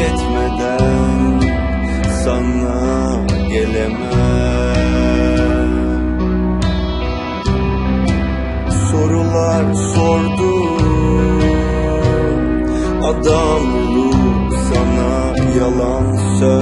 kaybetmeden sana gelemem. Sorular sordu adamlık sana yalan söz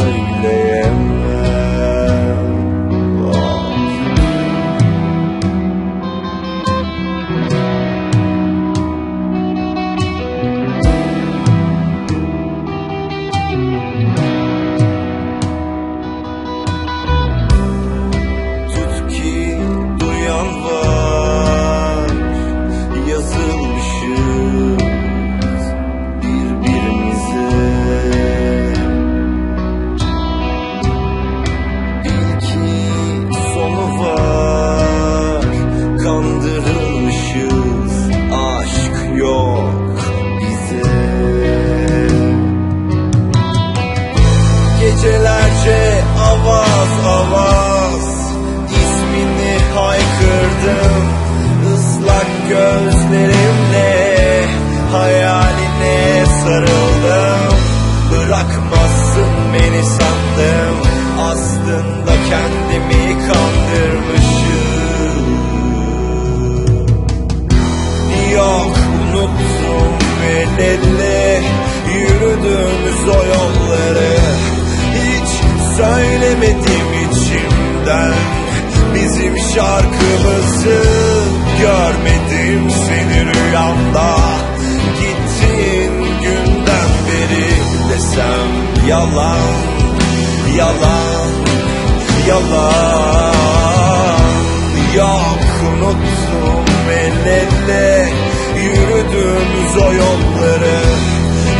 Beni sandım aslında kendimi kandırmışım. Yok unuttum el ele yürüdüğümüz o yolları. Hiç söylemedim içimden. Bizim şarkımızı Görmedim seni rüyamda. Gittiğin günden beri desem yalan Yalan, yalan. Yok unuttum el ele yürüdüğümüz o yolları.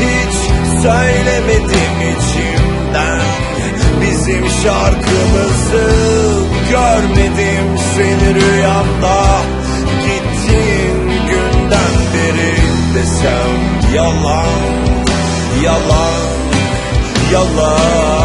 Hiç söylemedim içimden. Bizim şarkımızı Görmedim seni rüyamda. Gittiğin günden beri desem yalan Yalan, yalan